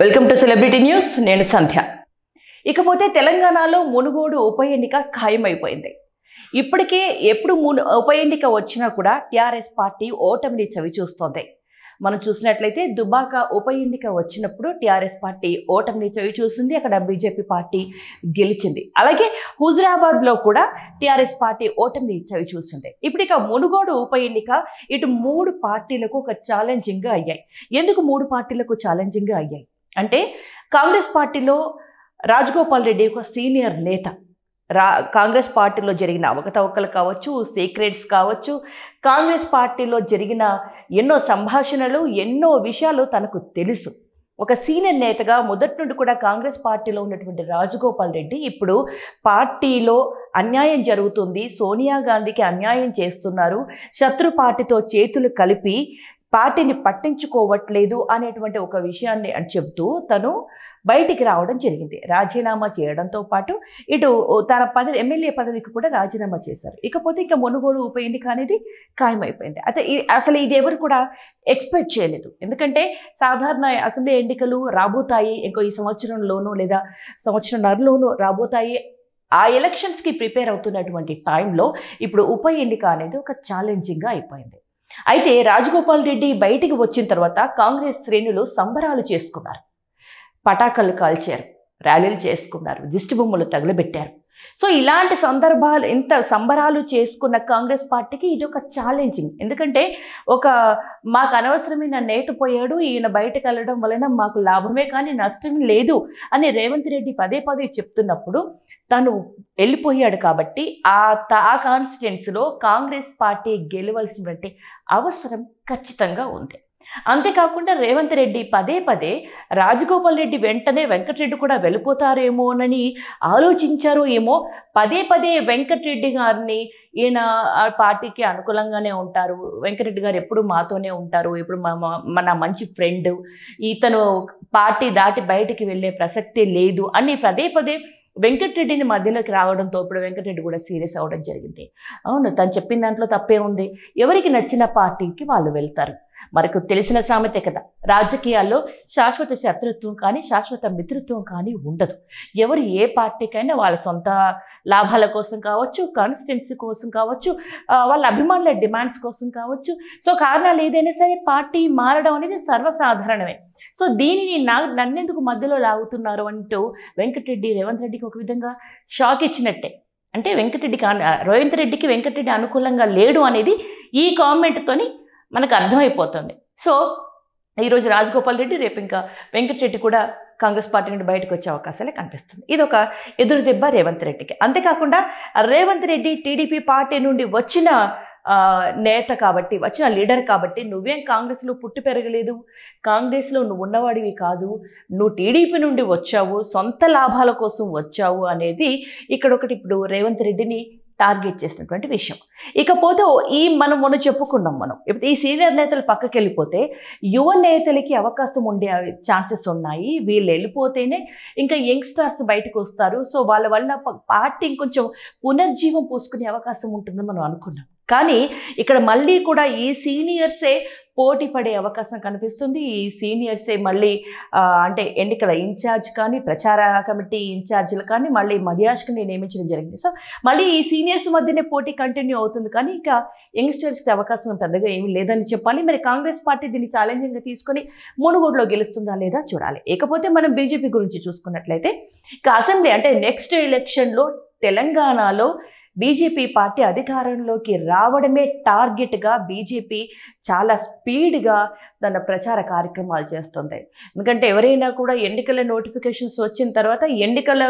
Welcome to celebrity news నేను సంధ్య. ఇకపోతే తెలంగాణలో మునుగోడు ఉప ఎన్నిక ఖాయమైపోయింది. ఇప్పటికే ఎప్పుడు మును ఉప ఎన్నిక వచ్చినా కూడా టీఆర్ఎస్ పార్టీ ఓటమిని చవిచూస్తోంది మనం చూసినట్లయితే దుబాక ఉప ఎన్నిక వచ్చినప్పుడు టీఆర్ఎస్ పార్టీ ఓటమిని చవి చూసింది అక్కడ బీజేపీ పార్టీ గెలిచింది. అలాగే హుజరాబాద్లో కూడా టీఆర్ఎస్ పార్టీ ఓటమిని చవి చూస్తుంది ఇప్పుడు ఇక మునుగోడు ఉప ఎన్నిక ఇటు మూడు పార్టీలకు ఒక ఛాలెంజింగ్గా అయ్యాయి. ఎందుకు మూడు పార్టీలకు ఛాలెంజింగ్గా అయ్యాయి? అంటే కాంగ్రెస్ పార్టీలో రాజగోపాల్ రెడ్డి ఒక సీనియర్ నేత. రా కాంగ్రెస్ పార్టీలో జరిగిన అవకతవకలు కావచ్చు సీక్రెట్స్ కావచ్చు కాంగ్రెస్ పార్టీలో జరిగిన ఎన్నో సంభాషణలు ఎన్నో విషయాలు తనకు తెలుసు. ఒక సీనియర్ నేతగా మొదటి నుండి కూడా కాంగ్రెస్ పార్టీలో ఉన్నటువంటి రాజగోపాల్ రెడ్డి ఇప్పుడు పార్టీలో అన్యాయం జరుగుతుంది. సోనియా గాంధీకి అన్యాయం చేస్తున్నారు. శత్రు పార్టీతో చేతులు కలిపి పార్టీని పట్టించుకోవట్లేదు అనేటువంటి ఒక విషయాన్ని అని చెబుతూ తను బయటికి రావడం జరిగింది. రాజీనామా చేయడంతో పాటు ఇటు తన పదవి ఎమ్మెల్యే పదవికి కూడా రాజీనామా చేశారు. ఇకపోతే ఇంకా మునుగోడు ఉప ఎన్నిక అనేది ఖాయమైపోయింది. అయితే అసలు ఇది ఎవరు కూడా ఎక్స్పెక్ట్ చేయలేదు. ఎందుకంటే సాధారణ అసెంబ్లీ ఎన్నికలు రాబోతాయి ఇంకో ఈ సంవత్సరంలోనూ లేదా సంవత్సరంన్నరలోనూ రాబోతాయి. ఆ ఎలక్షన్స్కి ప్రిపేర్ అవుతున్నటువంటి టైంలో ఇప్పుడు ఉప ఎన్నిక అనేది ఒక ఛాలెంజింగ్గా అయిపోయింది. అయితే రాజగోపాల్ రెడ్డి బయటికి వచ్చిన తర్వాత కాంగ్రెస్ శ్రేణులు సంబరాలు చేసుకున్నారు. పటాకలు కాల్చారు ర్యాలీలు చేసుకున్నారు దిష్టి బొమ్మలు తగులబెట్టారు. సో ఇలాంటి సందర్భాలు ఇంత సంబరాలు చేసుకున్న కాంగ్రెస్ పార్టీకి ఇది ఒక ఛాలెంజింగ్ ఎందుకంటే ఒక మాకు అనవసరమైన నేత పోయాడు ఈయన బయటకు వెళ్ళడం వలన మాకు లాభమే కానీ నష్టం లేదు అని రేవంత్ రెడ్డి పదే పదే చెప్తున్నప్పుడు తను వెళ్ళిపోయాడు కాబట్టి ఆ త- ఆ కాన్స్టిట్యున్సీలో కాంగ్రెస్ పార్టీ గెలవలసినటువంటి అవసరం ఖచ్చితంగా ఉంది. అంతేకాకుండా రేవంత్ రెడ్డి పదే పదే రాజగోపాల్ రెడ్డి వెంటనే వెంకటరెడ్డి కూడా వెళ్ళిపోతారేమోనని ఆలోచించారో ఏమో. పదే పదే వెంకటరెడ్డి గారిని ఈయన పార్టీకి అనుకూలంగానే ఉంటారు. వెంకటరెడ్డి గారు ఎప్పుడు మాతోనే ఉంటారు. ఎప్పుడు మా మన మంచి ఫ్రెండ్. ఇతను పార్టీ దాటి బయటికి వెళ్ళే ప్రసక్తే లేదు అని పదే పదే వెంకటరెడ్డిని మధ్యలోకి రావడంతో ఇప్పుడు వెంకటరెడ్డి కూడా సీరియస్ అవ్వడం జరిగింది. అవును తను చెప్పిన దాంట్లో తప్పే ఉంది. ఎవరికి నచ్చిన పార్టీకి వాళ్ళు వెళ్తారు. మనకు తెలిసిన సామెతే కదా. రాజకీయాల్లో శాశ్వత శత్రుత్వం కానీ శాశ్వత మిత్రత్వం కానీ ఉండదు. ఎవరు ఏ పార్టీకైనా వాళ్ళ సొంత లాభాల కోసం కావచ్చు కాన్స్టిట్యున్సీ కోసం కావచ్చు వాళ్ళ అభిమానుల డిమాండ్స్ కోసం కావచ్చు. సో కారణాలు ఏదైనా సరే పార్టీ మారడం అనేది సర్వసాధారణమే. సో దీనిని నా నన్నెందుకు మధ్యలో లాగుతున్నారు అంటూ వెంకటరెడ్డి రేవంత్ రెడ్డికి ఒక విధంగా షాక్ ఇచ్చినట్టే. అంటే వెంకటరెడ్డికి రేవంత్ రెడ్డికి వెంకటరెడ్డి అనుకూలంగా లేడు అనేది ఈ కామెంట్తోని మనకు అర్థమైపోతుంది. సో ఈరోజు రాజగోపాల్ రెడ్డి రేపు ఇంకా వెంకటరెడ్డి కూడా కాంగ్రెస్ పార్టీ నుండి బయటకు వచ్చే అవకాశాలే కనిపిస్తుంది. ఇది ఒక ఎదురు దెబ్బ రేవంత్ రెడ్డికి. అంతేకాకుండా రేవంత్ రెడ్డి టీడీపీ పార్టీ నుండి వచ్చిన నేత కాబట్టి వచ్చిన లీడర్ కాబట్టి నువ్వేం కాంగ్రెస్లో పుట్టి పెరగలేదు? కాంగ్రెస్లో నువ్వు ఉన్నవాడివి కాదు. నువ్వు టీడీపీ నుండి వచ్చావు. సొంత లాభాల కోసం వచ్చావు అనేది ఇక్కడ ఒకటి ఇప్పుడు రేవంత్ రెడ్డిని టార్గెట్ చేసినటువంటి విషయం. ఇకపోతే ఈ మనం మొన్న చెప్పుకున్నాం మనం. ఇప్పుడు ఈ సీనియర్ నేతలు పక్కకి వెళ్ళిపోతే యువ నేతలకి అవకాశం ఉండే ఛాన్సెస్ ఉన్నాయి. వీళ్ళు వెళ్ళిపోతేనే ఇంకా యంగ్స్టర్స్ బయటకు వస్తారు. సో వాళ్ళ వల్ల పార్టీ ఇంకొంచెం పునర్జీవం పూసుకునే అవకాశం ఉంటుందని మనం అనుకున్నాం. కానీ ఇక్కడ మళ్ళీ కూడా ఈ సీనియర్సే పోటీ పడే అవకాశం కనిపిస్తుంది. ఈ సీనియర్సే మళ్ళీ అంటే ఎన్నికల ఇన్ఛార్జ్ కానీ ప్రచార కమిటీ ఇన్ఛార్జీలు కానీ మళ్ళీ మధ్యాష్కిని నియమించడం జరిగింది. సో మళ్ళీ ఈ సీనియర్స్ మధ్యనే పోటీ కంటిన్యూ అవుతుంది కానీ ఇంకా యంగ్స్టర్స్కి అవకాశం పెద్దగా ఏమీ లేదని చెప్పాలి. మరి కాంగ్రెస్ పార్టీ దీన్ని ఛాలెంజింగ్గా తీసుకొని మునుగోడులో గెలుస్తుందా లేదా చూడాలి. ఇకపోతే మనం బీజేపీ గురించి చూసుకున్నట్లయితే ఇక అసెంబ్లీ అంటే నెక్స్ట్ ఎలక్షన్లో తెలంగాణలో బీజేపీ పార్టీ అధికారంలోకి రావడమే టార్గెట్గా బీజేపీ చాలా స్పీడ్గా తన ప్రచార కార్యక్రమాలు చేస్తుంది. ఎందుకంటే ఎవరైనా కూడా ఎన్నికల నోటిఫికేషన్స్ వచ్చిన తర్వాత ఎన్నికల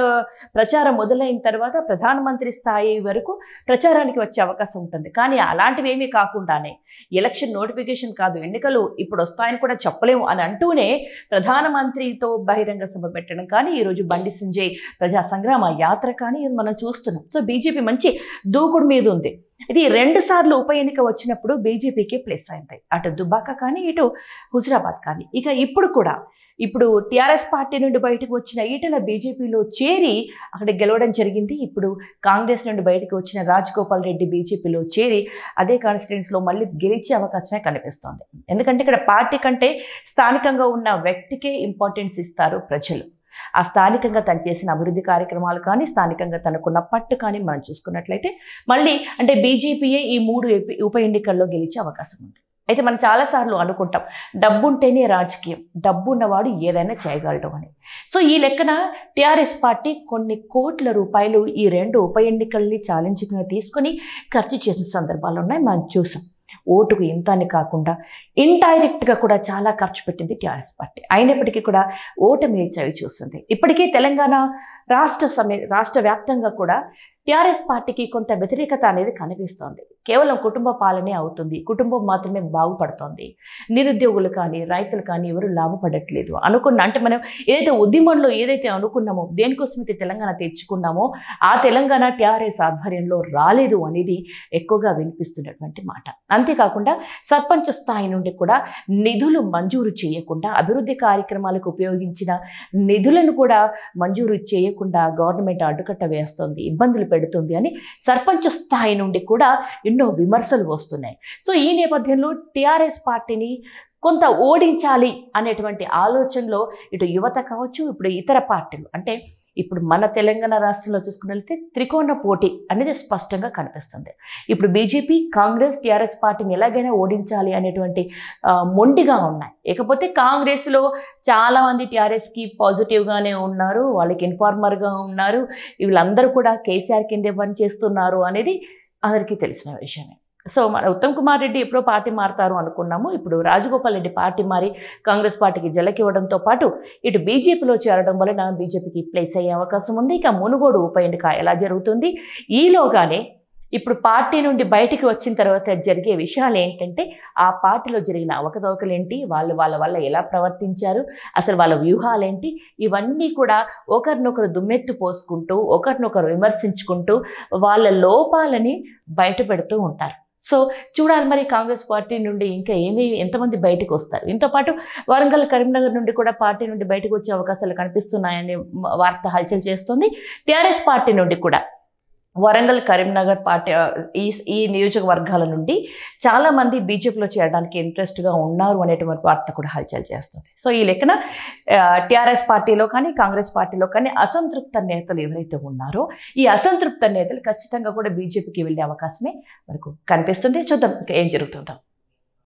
ప్రచారం మొదలైన తర్వాత ప్రధానమంత్రి స్థాయి వరకు ప్రచారానికి వచ్చే అవకాశం ఉంటుంది. కానీ అలాంటివి ఏమీ కాకుండానే ఎలక్షన్ నోటిఫికేషన్ కాదు ఎన్నికలు ఇప్పుడు వస్తాయని కూడా చెప్పలేము అని అంటూనే ప్రధానమంత్రితో బహిరంగ సభ పెట్టడం కానీ ఈరోజు బండి సంజయ్ ప్రజా సంగ్రామ యాత్ర కానీ మనం చూస్తున్నాం. సో బీజేపీ మంచి దూకుడు మీద ఉంది. ఇది రెండు సార్లు ఉప ఎన్నిక వచ్చినప్పుడు బీజేపీకి ప్లస్ అయింది అటు దుబాక కానీ ఇటు హుజరాబాద్ కానీ. ఇక ఇప్పుడు కూడా ఇప్పుడు టీఆర్ఎస్ పార్టీ నుండి బయటకు వచ్చిన ఈటల బీజేపీలో చేరి అక్కడ గెలవడం జరిగింది. ఇప్పుడు కాంగ్రెస్ నుండి బయటకు వచ్చిన రాజగోపాల్ రెడ్డి బీజేపీలో చేరి అదే కాన్స్టిట్యున్సీలో మళ్ళీ గెలిచే అవకాశమే కనిపిస్తోంది. ఎందుకంటే ఇక్కడ పార్టీ కంటే స్థానికంగా ఉన్న వ్యక్తికే ఇంపార్టెన్స్ ఇస్తారు ప్రజలు. ఆ స్థానికంగా తను చేసిన అభివృద్ధి కార్యక్రమాలు కానీ స్థానికంగా తనకున్న పట్టు కానీ మనం చూసుకున్నట్లయితే మళ్ళీ అంటే బీజేపీయే ఈ మూడు ఉప ఎన్నికల్లో గెలిచే అవకాశం ఉంది. అయితే మనం చాలాసార్లు అనుకుంటాం డబ్బుంటేనే రాజకీయం డబ్బు ఉన్నవాడు ఏదైనా చేయగలడు అని. సో ఈ లెక్కన టీఆర్ఎస్ పార్టీ కొన్ని కోట్ల రూపాయలు ఈ రెండు ఉప ఎన్నికల్ని ఛాలెంజింగ్గా తీసుకొని ఖర్చు చేసిన సందర్భాలు ఉన్నాయి మనం చూసాం. ఓటుకు ఇంత అని కాకుండా ఇండైరెక్ట్గా కూడా చాలా ఖర్చు పెట్టింది టీఆర్ఎస్ పార్టీ. అయినప్పటికీ కూడా ఓటమి చవి చూస్తుంది. ఇప్పటికీ తెలంగాణ రాష్ట్ర సమ రాష్ట్ర వ్యాప్తంగా కూడా టీఆర్ఎస్ పార్టీకి కొంత వ్యతిరేకత అనేది కనిపిస్తోంది. కేవలం కుటుంబ పాలనే అవుతుంది. కుటుంబం మాత్రమే బాగుపడుతోంది. నిరుద్యోగులు కానీ రైతులు కానీ ఎవరు లాభపడట్లేదు. అనుకున్న అంటే మనం ఏదైతే ఉద్యమంలో ఏదైతే అనుకున్నామో దేనికోసం అయితే తెలంగాణ తెచ్చుకున్నామో ఆ తెలంగాణ టీఆర్ఎస్ ఆధ్వర్యంలో రాలేదు అనేది ఎక్కువగా వినిపిస్తున్నటువంటి మాట. అంతేకాకుండా సర్పంచ్ స్థాయి నుండి కూడా నిధులు మంజూరు చేయకుండా అభివృద్ధి కార్యక్రమాలకు ఉపయోగించిన నిధులను కూడా మంజూరు చేయకుండా గవర్నమెంట్ అడ్డుకట్ట వేస్తుంది ఇబ్బందులు పెడుతుంది అని సర్పంచ్ స్థాయి నుండి కూడా ఎన్నో విమర్శలు వస్తున్నాయి. సో ఈ నేపథ్యంలో టీఆర్ఎస్ పార్టీని కొంత ఓడించాలి అనేటువంటి ఆలోచనలో ఇటు యువత కావచ్చు ఇప్పుడు ఇతర పార్టీలు అంటే ఇప్పుడు మన తెలంగాణ రాష్ట్రంలో చూసుకున్నట్లయితే త్రికోణ పోటీ అనేది స్పష్టంగా కనిపిస్తుంది. ఇప్పుడు బీజేపీ కాంగ్రెస్ టీఆర్ఎస్ పార్టీని ఎలాగైనా ఓడించాలి అనేటువంటి మొండిగా ఉన్నాయి. ఇకపోతే కాంగ్రెస్లో చాలామంది టీఆర్ఎస్కి పాజిటివ్గానే ఉన్నారు వాళ్ళకి ఇన్ఫార్మర్గా ఉన్నారు వీళ్ళందరూ కూడా కేసీఆర్ కిందే పనిచేస్తున్నారు అనేది అందరికీ తెలిసిన విషయమే. సో మన ఉత్తమ్ కుమార్ రెడ్డి ఎప్పుడో పార్టీ మారుతారు అనుకున్నాము. ఇప్పుడు రాజగోపాల్ రెడ్డి పార్టీ మారి కాంగ్రెస్ పార్టీకి జలకివ్వడంతో పాటు ఇటు బీజేపీలో చేరడం వలన బీజేపీకి ప్లేస్ అయ్యే అవకాశం ఉంది. ఇక మునుగోడు ఉప ఎన్నిక ఎలా జరుగుతుంది? ఈలోగానే ఇప్పుడు పార్టీ నుండి బయటికి వచ్చిన తర్వాత జరిగే విషయాలు ఏంటంటే ఆ పార్టీలో జరిగిన అవకతవకలు ఏంటి వాళ్ళు వాళ్ళ వల్ల ఎలా ప్రవర్తించారు అసలు వాళ్ళ వ్యూహాలేంటి ఇవన్నీ కూడా ఒకరినొకరు దుమ్మెత్తు పోసుకుంటూ ఒకరినొకరు విమర్శించుకుంటూ వాళ్ళ లోపాలని బయటపెడుతూ ఉంటారు. సో చూడాలి మరి కాంగ్రెస్ పార్టీ నుండి ఇంకా ఏమి ఎంతమంది బయటకు వస్తారు. దీంతో పాటు వరంగల్ కరీంనగర్ నుండి కూడా పార్టీ నుండి బయటకు వచ్చే అవకాశాలు కనిపిస్తున్నాయని వార్త హల్చల్ చేస్తుంది. టీఆర్ఎస్ పార్టీ నుండి కూడా వరంగల్ కరీంనగర్ పార్టీ ఈ ఈ నియోజకవర్గాల నుండి చాలామంది బీజేపీలో చేరడానికి ఇంట్రెస్ట్గా ఉన్నారు అనేటువంటి వార్త కూడా హల్చల్ చేస్తుంది. సో ఈ లెక్కన టీఆర్ఎస్ పార్టీలో కానీ కాంగ్రెస్ పార్టీలో కానీ అసంతృప్త నేతలు ఎవరైతే ఉన్నారో ఈ అసంతృప్త నేతలు ఖచ్చితంగా కూడా బీజేపీకి వెళ్ళే అవకాశమే మనకు కనిపిస్తుంది. చూద్దాం ఏం జరుగుతుందో.